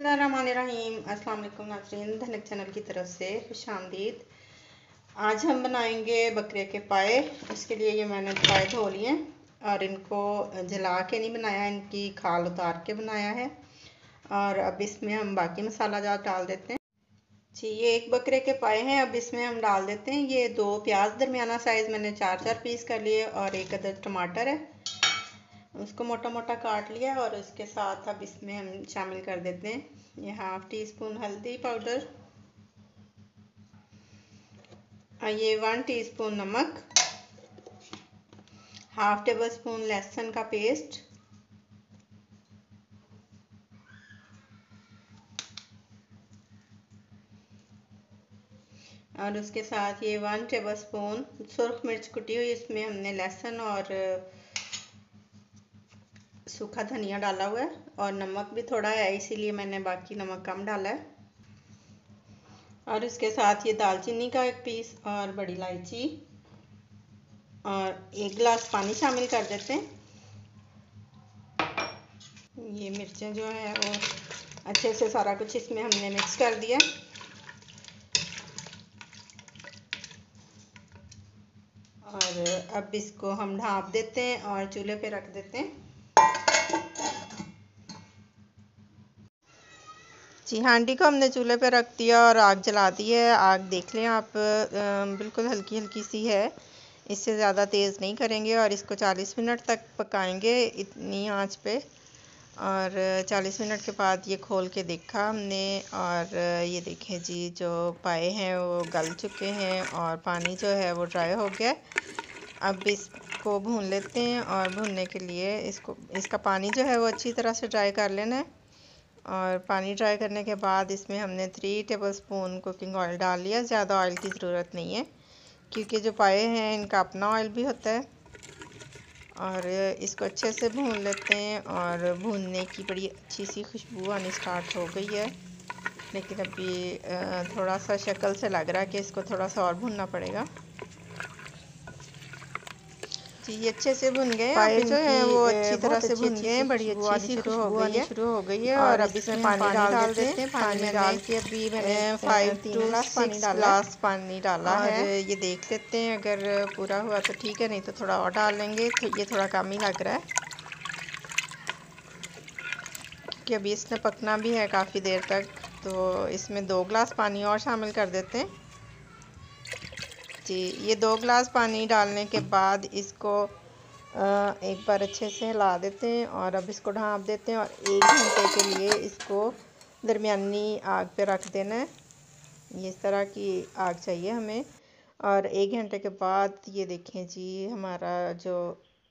अस्सलाम वालेकुम नाजरीन, धनक चैनल की तरफ़ से खुश आमदीद। आज हम बनाएँगे बकरे के पाए। इसके लिए ये मैंने पाए धो लिए और इनको जला के नहीं बनाया, इनकी खाल उतार के बनाया है। और अब इसमें हम बाकी मसाला जात डाल देते हैं। जी, ये एक बकरे के पाए हैं। अब इसमें हम डाल देते हैं। ये दो प्याज दरमियाना साइज़ मैंने चार चार पीस कर लिए और एक अदर टमाटर है। उसको मोटा मोटा काट लिया और उसके साथ अब इसमें हम शामिल कर देते हैं। ये हाफ़ टी स्पून हल्दी पाउडर और ये वन टीस्पून नमक हाफ़ टेबल स्पून लहसुन का पेस्ट और उसके साथ ये वन टेबल स्पून सुरख मिर्च कुटी हुई, इसमें हमने लहसुन और सूखा धनिया डाला हुआ है और नमक भी थोड़ा है, इसीलिए मैंने बाकी नमक कम डाला है। और इसके साथ ये दालचीनी का एक पीस और बड़ी इलायची और एक गिलास पानी शामिल कर देते हैं। ये मिर्चें जो है वो अच्छे से सारा कुछ इसमें हमने मिक्स कर दिया। और अब इसको हम ढाँप देते हैं और चूल्हे पे रख देते हैं। जी, हांडी को हमने चूल्हे पे रख दिया और आग जला दी है। आग देख लें आप बिल्कुल हल्की हल्की सी है। इससे ज़्यादा तेज़ नहीं करेंगे और इसको 40 मिनट तक पकाएँगे इतनी आँच पे। और 40 मिनट के बाद ये खोल के देखा हमने और ये देखें जी, जो पाए हैं वो गल चुके हैं और पानी जो है वो ड्राई हो गया। अब इसको भून लेते हैं और भूनने के लिए इसको, इसका पानी जो है वो अच्छी तरह से ड्राई कर लेना है। और पानी ड्राई करने के बाद इसमें हमने three tablespoon cooking oil डाल लिया। ज़्यादा ऑयल की ज़रूरत नहीं है, क्योंकि जो पाए हैं, इनका अपना ऑयल भी होता है। और इसको अच्छे से भून लेते हैं और भूनने की बड़ी अच्छी सी खुशबू आनी स्टार्ट हो गई है। लेकिन अभी थोड़ा सा शक्ल से लग रहा है कि इसको थोड़ा सा और भूनना पड़ेगा। ये अच्छे से भुन गए। पाए जो है वो अच्छी तरह से भुन गए बड़ी अच्छी सी शुरू हो गई है। शुरू हो गई है और अब इसमें पानी डाल देते हैं पानी डाल के अभी मैंने फाइव टू पानी डाला पानी डाला है। ये देख लेते हैं अगर पूरा हुआ तो ठीक है नहीं तो थोड़ा और डाल लेंगे तो ये थोड़ा कम ही लग रहा है। कि अभी इसने पकना भी है काफ़ी देर तक तो इसमें दो ग्लास पानी और शामिल कर देते हैं। जी, ये दो गिलास पानी डालने के बाद इसको एक बार अच्छे से हिला देते हैं और अब इसको ढाँप देते हैं और एक घंटे के लिए इसको दरमियानी आग पे रख देना है। ये इस तरह की आग चाहिए हमें। और एक घंटे के बाद ये देखें जी, हमारा जो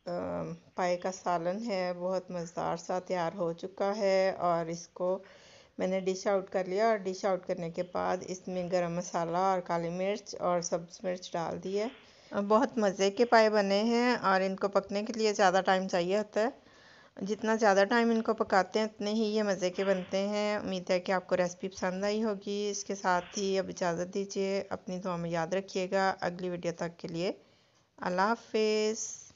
पाए का सालन है, बहुत मज़ेदार सा तैयार हो चुका है और इसको मैंने डिश आउट कर लिया और डिश आउट करने के बाद इसमें गरम मसाला और काली मिर्च और सब्ज़ मिर्च डाल दी है बहुत मज़े के पाए बने हैं और इनको पकने के लिए ज़्यादा टाइम चाहिए होता है। जितना ज़्यादा टाइम इनको पकाते हैं, उतने ही ये मज़े के बनते हैं। उम्मीद है कि आपको रेसिपी पसंद आई होगी। इसके साथ ही अब इजाज़त दीजिए। अपनी दुआ में याद रखिएगा। अगली वीडियो तक के लिए अल्लाह हाफिज़।